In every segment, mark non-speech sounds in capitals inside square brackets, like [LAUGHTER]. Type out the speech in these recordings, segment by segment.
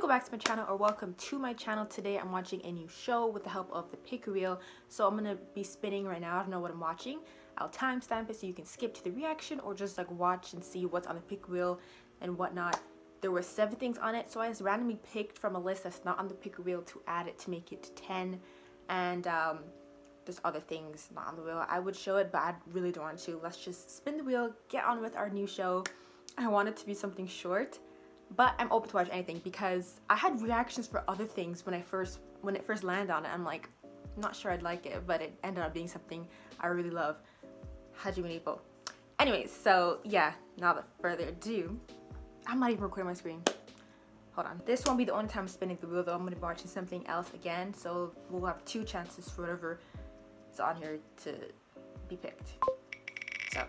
Go back to my channel or welcome to my channel. Today I'm watching a new show with the help of the pick wheel. So I'm gonna be spinning right now. I don't know what I'm watching. I'll timestamp it so you can skip to the reaction or just like watch and see what's on the pick wheel and whatnot. There were seven things on it, so I just randomly picked from a list that's not on the pick wheel to add it to make it 10. And um, there's other things not on the wheel. I would show it, but I really don't want to. Let's just spin the wheel, get on with our new show. I want it to be something short, but I'm open to watch anything because I had reactions for other things when I first when it first landed on it. I'm like, not sure I'd like it, but it ended up being something I really love. Hajime Ippo. Anyways, so yeah, now without further ado, I'm not even recording my screen. Hold on. This won't be the only time I'm spinning the wheel though. I'm gonna be watching something else again. So we'll have two chances for whatever is on here to be picked. So.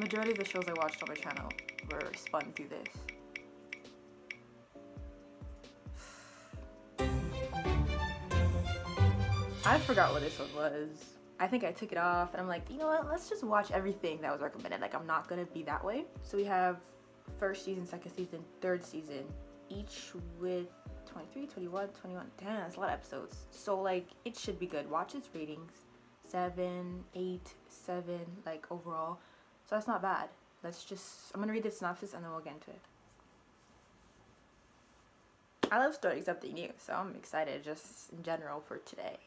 The majority of the shows I watched on my channel were spun through this. I forgot what this one was. I think I took it off and I'm like, you know what, let's just watch everything that was recommended. Like I'm not gonna be that way. So we have first season, second season, third season, each with 23, 21, 21. Damn, that's a lot of episodes. So like it should be good. Watch its ratings. Seven, eight, seven, like overall. So that's not bad. Let's just I'm gonna read the synopsis and then we'll get into it. I love stories of the new, so I'm excited just in general for today.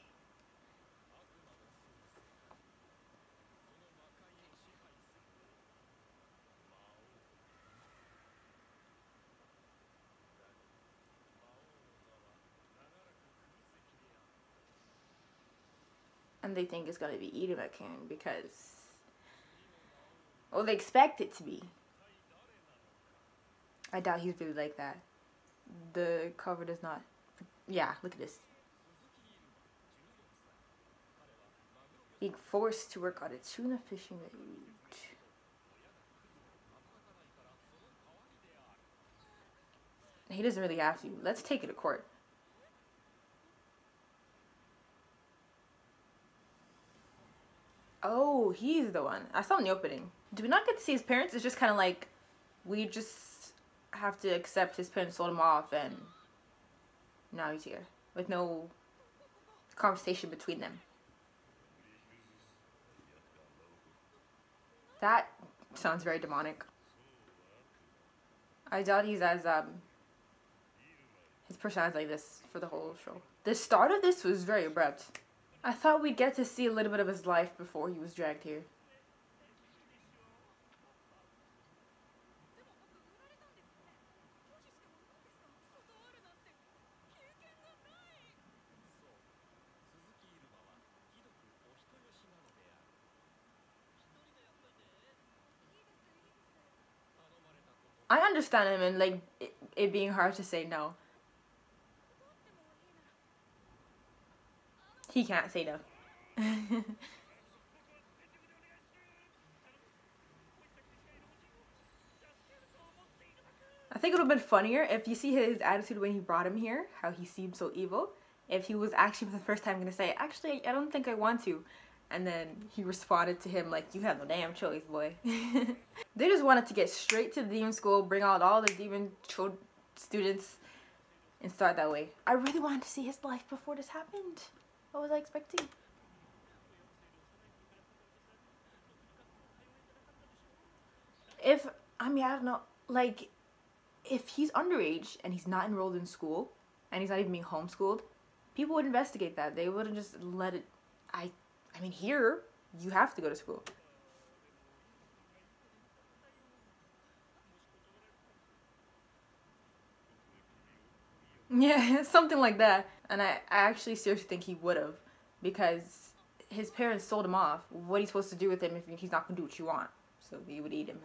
and they think it's gonna be Iruma-kun because well they expect it to be. I doubt he's really like that. The cover does not yeah, look at this. Being forced to work on a tuna fishing route. He doesn't really have to. Let's take it to court. Oh, he's the one. I saw in the opening. Do we not get to see his parents? It's just kind of like we just have to accept his parents sold him off and now he's here with no conversation between them. That sounds very demonic. I doubt he's as um his personality like this for the whole show. The start of this was very abrupt. I thought we'd get to see a little bit of his life before he was dragged here. I understand him and like it, it being hard to say no. He can't see no. I think it would have been funnier if you see his attitude when he brought him here, how he seemed so evil. If he was actually for the first time going to say, actually, I don't think I want to. And then he responded to him like, you have no damn choice, boy. [LAUGHS] they just wanted to get straight to the demon school, bring out all the demon students, and start that way. I really wanted to see his life before this happened. What was I expecting? If, I mean, I don't know, like, if he's underage and he's not enrolled in school and he's not even being homeschooled, people would investigate that. They wouldn't just let it, I, I mean, here, you have to go to school. [LAUGHS] Yeah, something like that. And I, I actually seriously think he would have because his parents sold him off. What are you supposed to do with him if he's not going to do what you want? So you would eat him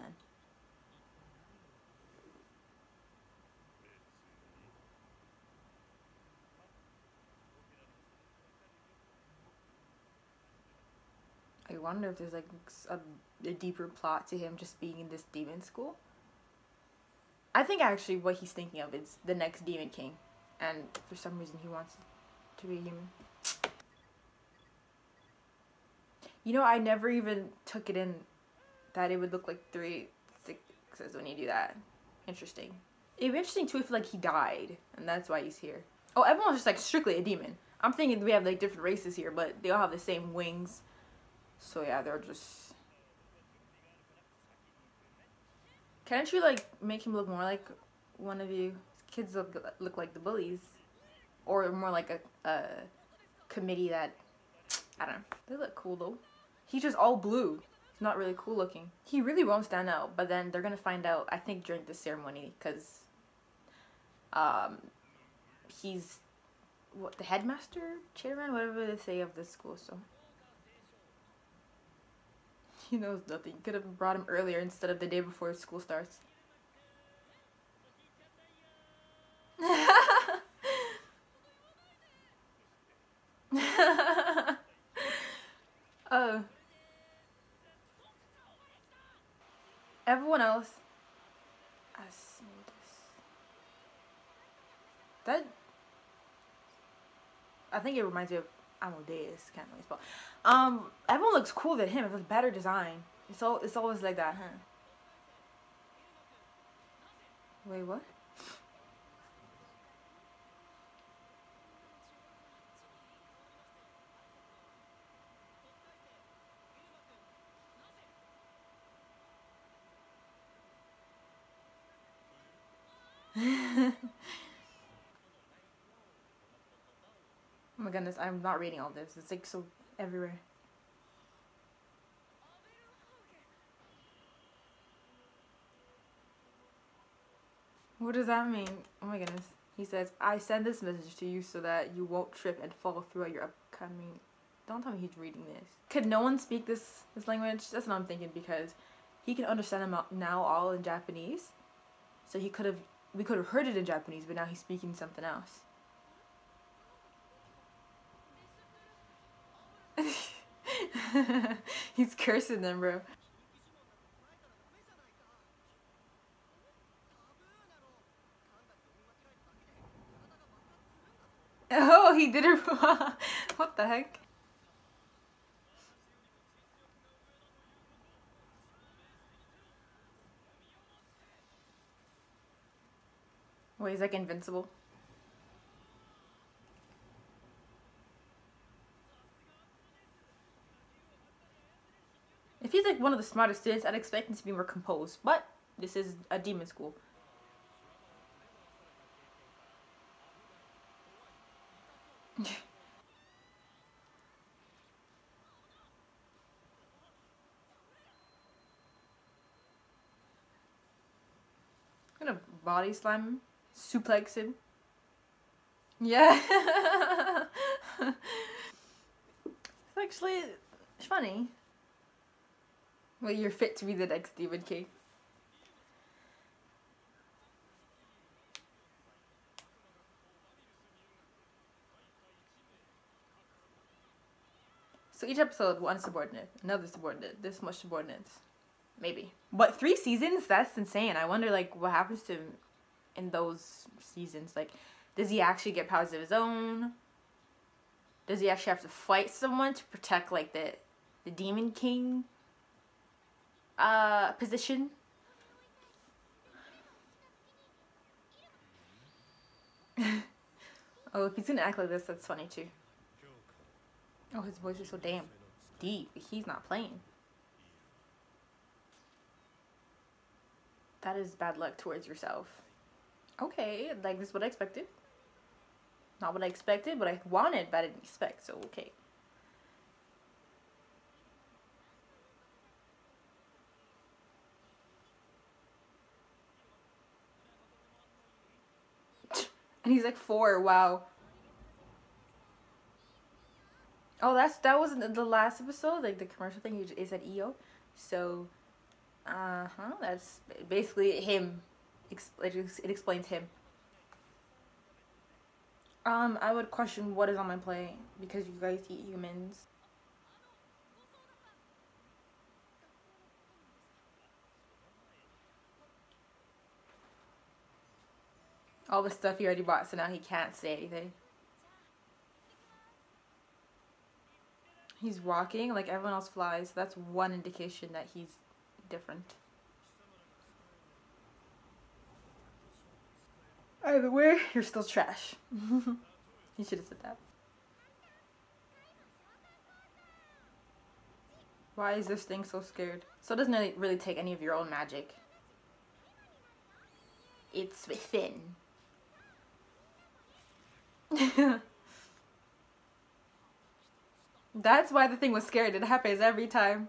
then. I wonder if there's like a, a deeper plot to him just being in this demon school. I think actually what he's thinking of is the next Demon King and for some reason he wants to be human. You know, I never even took it in that it would look like three sixes when you do that. Interesting. It'd be interesting too if like he died and that's why he's here. Oh, everyone's just like strictly a demon. I'm thinking we have like different races here, but they all have the same wings. So yeah, they're just. Can't you like make him look more like one of you? Kids look look like the bullies, or more like a, a committee that I don't know. They look cool though. He's just all blue. He's not really cool looking. He really won't stand out, but then they're gonna find out. I think during the ceremony, because um, he's what the headmaster, chairman, whatever they say of this school. So he knows nothing. Could have brought him earlier instead of the day before school starts. oh. Everyone else. That I think it reminds me of Asmodeus. Can't spell. Um, everyone looks cooler than him. It was better design. It's all. It's always like that, huh? Wait, what? Oh my goodness, I'm not reading all this. It's like so everywhere. What does that mean? Oh my goodness. He says, I send this message to you so that you won't trip and fall throughout your upcoming... Don't tell me he's reading this. Could no one speak this, this language? That's what I'm thinking because he can understand them now all in Japanese. So he could have... We could have heard it in Japanese, but now he's speaking something else. [LAUGHS] He's cursing them, bro. [LAUGHS] Oh, he did it. [LAUGHS] what the heck? He's like invincible. If he's like one of the smartest students, I'd expect him to be more composed. But this is a demon school. [LAUGHS] Body him, suplex him. Yeah. [LAUGHS] it's actually funny. Well, you're fit to be the next Demon King. So each episode, one subordinate, another subordinate, this much subordinates. Maybe. But three seasons? That's insane. I wonder, like, what happens to him in those seasons. Like, does he actually get powers of his own? Does he actually have to fight someone to protect, like, the, the Demon King? uh, position. [LAUGHS] oh, if he's gonna act like this, that's funny too. Oh, his voice is so damn deep. He's not playing. That is bad luck towards yourself. Okay, like this is what I expected. Not what I expected, but I wanted, but I didn't expect, so okay. [LAUGHS] And he's like four. Wow. Oh, that's that was the last episode, like the commercial thing is at EO. So, uh huh. That's basically him. It explains him. Um, I would question what is on my plate because you guys eat humans. all the stuff he already bought, so now he can't say anything. He's walking like everyone else flies. So that's one indication that he's different. Either way, [LAUGHS] you're still trash. [LAUGHS] you should have said that. Why is this thing so scared? So it doesn't really take any of your own magic. It's within. [LAUGHS] That's why the thing was scared. It happens every time.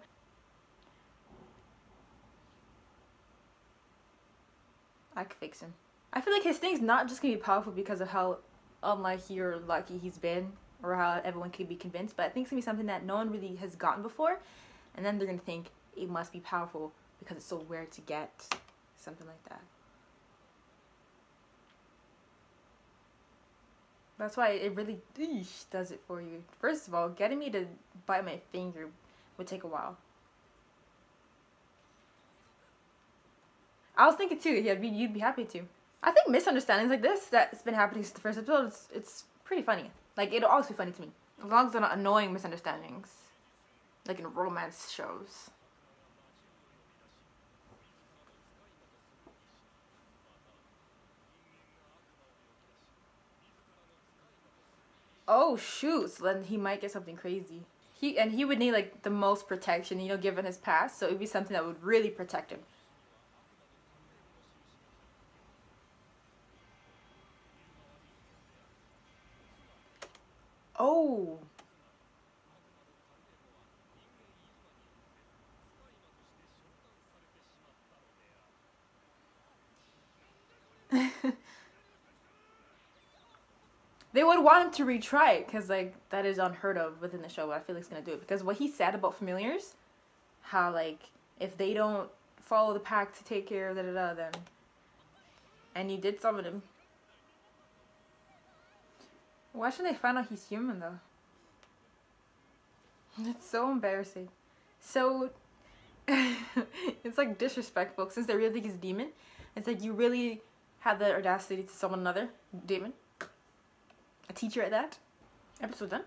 I could fix him. I feel like his thing's not just gonna be powerful because of how unlucky or lucky he's been or how everyone could be convinced, but I think it's gonna be something that no one really has gotten before, and then they're gonna think it must be powerful because it's so rare to get something like that. That's why it really eesh, does it for you. First of all, getting me to bite my finger would take a while. I was thinking too, yeah, you'd be happy to. I think misunderstandings like this that's been happening since the first episode, it's, it's pretty funny. Like, it'll always be funny to me. As long as they're not annoying misunderstandings. Like in romance shows. Oh shoot, so then he might get something crazy. He and he would need like the most protection, you know, given his past, so it would be something that would really protect him. Oh. [LAUGHS] they would want him to retry it because like that is unheard of within the show but i feel like he's gonna do it because what he said about familiars how like if they don't follow the pack to take care of da da da then and you did summon him why should they find out he's human though? It's so embarrassing. So [LAUGHS] it's like disrespectful since they really think he's a demon. It's like you really have the audacity to summon another demon. A teacher at that. Episode done.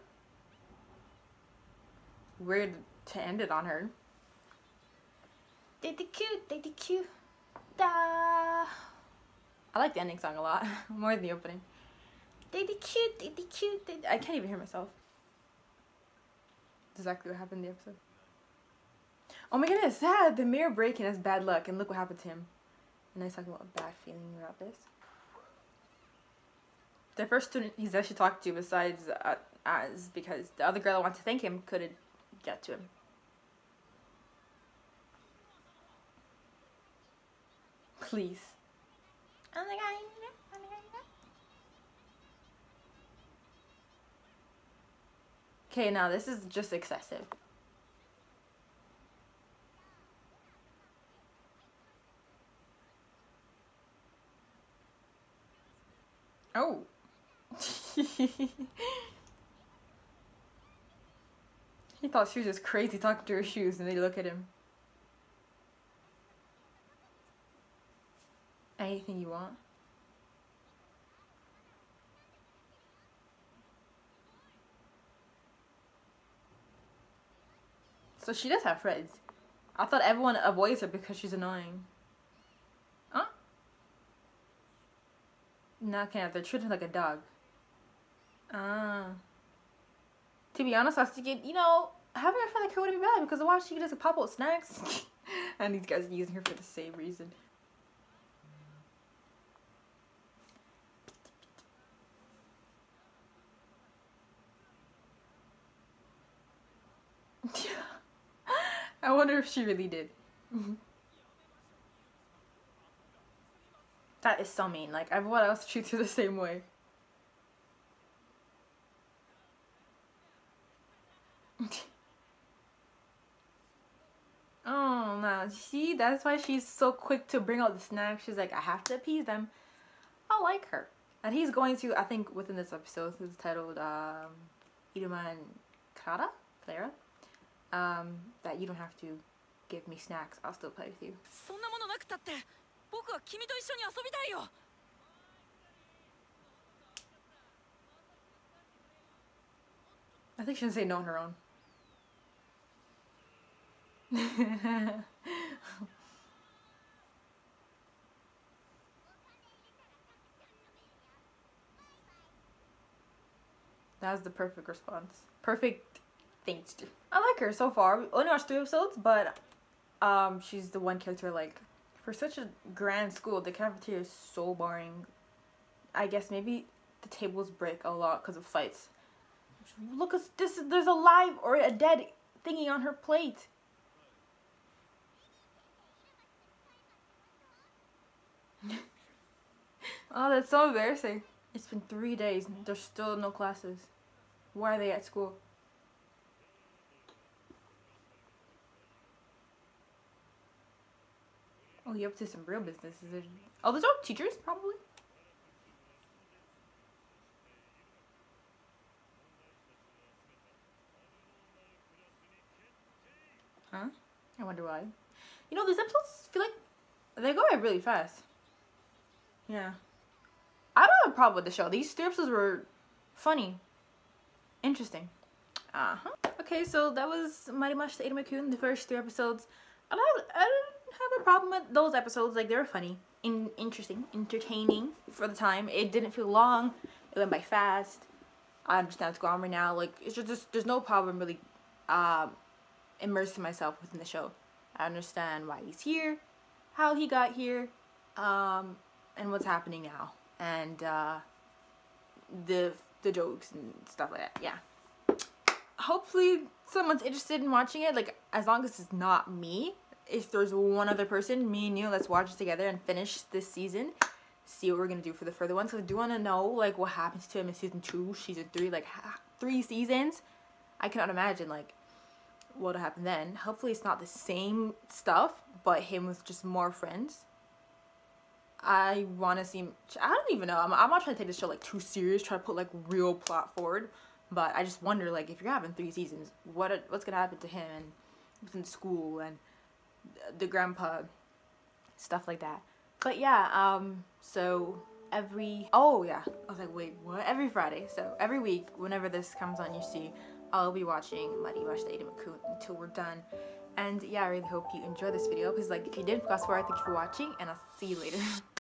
Weird to end it on her. They the cute, they the cute. Da. I like the ending song a lot [LAUGHS] more than the opening. They the cute, they the cute. I can't even hear myself. Exactly what happened in the episode. Oh my goodness, sad. The mirror breaking is bad luck, and look what happened to him. And he's talking about a bad feeling about this. The first student he's actually talked to besides uh, as because the other girl that wants to thank him couldn't get to him. Please. Oh my god. Okay, now this is just excessive. Oh. [LAUGHS] he thought she was just crazy talking to her shoes and they look at him. Anything you want? So she does have friends. I thought everyone avoids her because she's annoying. Huh? No, can't. They're treating her like a dog. Ah. To be honest, I was thinking, you know, having a friend like her wouldn't be bad because why she could just pop out snacks. [LAUGHS] and these guys are using her for the same reason. [LAUGHS] I wonder if she really did. [LAUGHS] that is so mean. Like, everyone else treats her the same way. [LAUGHS] oh, no. See, that's why she's so quick to bring out the snacks. She's like, I have to appease them. I like her. And he's going to, I think within this episode, it's titled um, Iruma and Clara? um, that you don't have to give me snacks. I'll still play with you. I think she doesn't say no on her own. [LAUGHS] that was the perfect response. Perfect I like her so far. We only watched three episodes, but um, she's the one character like for such a grand school, the cafeteria is so boring. I guess maybe the tables break a lot because of fights. Look, this there's a live or a dead thingy on her plate. [LAUGHS] oh, that's so embarrassing. It's been three days. There's still no classes. Why are they at school? Oh, you up to some real business. Is there... Oh, there's no teachers, probably. Huh? I wonder why. You know, these episodes feel like they go by really fast. Yeah. I don't have a problem with the show. These three episodes were funny. Interesting. Uh-huh. Okay, so that was Mairimashita the first three episodes. I don't, I don't have a problem with those episodes. Like, they were funny, in interesting, entertaining for the time. It didn't feel long. It went by fast. I understand what's going on right now. Like, it's just, there's no problem really um, immersing myself within the show. I understand why he's here, how he got here, um, and what's happening now, and uh, the the jokes and stuff like that. Yeah. Hopefully, someone's interested in watching it. Like, as long as it's not me. If there's one other person, me and you, let's watch it together and finish this season. See what we're gonna do for the further ones. Cause I do want to know like what happens to him in season two, season three, like three seasons. I cannot imagine like what'll happen then. Hopefully it's not the same stuff, but him with just more friends. I want to see, I don't even know, I'm, I'm not trying to take this show like too serious, try to put like real plot forward, but I just wonder like if you're having three seasons, what what's going to happen to him and within school and the grandpa, stuff like that. But yeah, um, so every, oh yeah, I was like, wait, what? Every Friday, so every week, whenever this comes on, you see I'll be watching Rush the McCoon until we're done. And yeah, I really hope you enjoy this video because like if you did, fast forward, thank you for watching and I'll see you later. [LAUGHS]